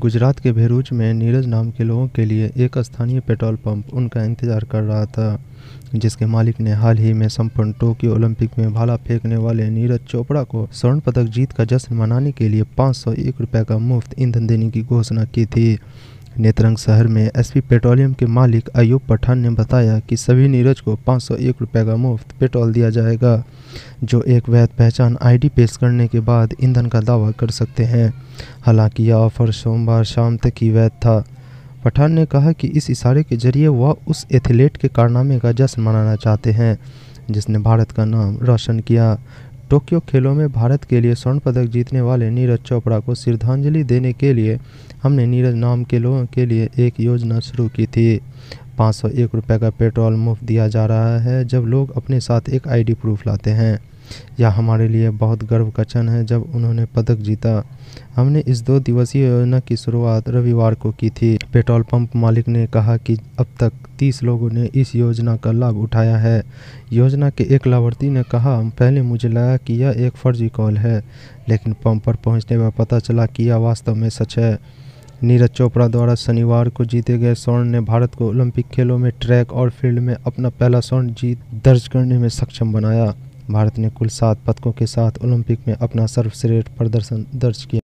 गुजरात के भेरूच में नीरज नाम के लोगों के लिए एक स्थानीय पेट्रोल पंप उनका इंतज़ार कर रहा था, जिसके मालिक ने हाल ही में संपन्न टोक्यो ओलंपिक में भाला फेंकने वाले नीरज चोपड़ा को स्वर्ण पदक जीत का जश्न मनाने के लिए पाँच सौ एक रुपये का मुफ़्त ईंधन देने की घोषणा की थी। नेत्रंग शहर में एसपी पेट्रोलियम के मालिक अयूब पठान ने बताया कि सभी नीरज को पाँच सौ एक रुपये का मुफ़्त पेट्रोल दिया जाएगा, जो एक वैध पहचान आईडी पेश करने के बाद ईंधन का दावा कर सकते हैं। हालाँकि यह ऑफ़र सोमवार शाम तक ही वैध था। पठान ने कहा कि इस इशारे के ज़रिए वह उस एथलीट के कारनामे का जश्न मनाना चाहते हैं, जिसने भारत का नाम रोशन किया। टोक्यो खेलों में भारत के लिए स्वर्ण पदक जीतने वाले नीरज चोपड़ा को श्रद्धांजलि देने के लिए हमने नीरज नाम के लोगों के लिए एक योजना शुरू की थी। पाँच सौ एक रुपये का पेट्रोल मुफ़्त दिया जा रहा है जब लोग अपने साथ एक आईडी प्रूफ लाते हैं। यह हमारे लिए बहुत गर्व का क्षण है जब उन्होंने पदक जीता। हमने इस दो दिवसीय योजना की शुरुआत रविवार को की थी। पेट्रोल पंप मालिक ने कहा कि अब तक 30 लोगों ने इस योजना का लाभ उठाया है। योजना के एक लाभार्थी ने कहा, पहले मुझे लगा कि यह एक फर्जी कॉल है, लेकिन पंप पर पहुँचने पर पता चला कि यह वास्तव में सच है। नीरज चोपड़ा द्वारा शनिवार को जीते गए स्वर्ण ने भारत को ओलंपिक खेलों में ट्रैक और फ़ील्ड में अपना पहला स्वर्ण जीत दर्ज करने में सक्षम बनाया। भारत ने कुल सात पदकों के साथ ओलंपिक में अपना सर्वश्रेष्ठ प्रदर्शन दर्ज किया।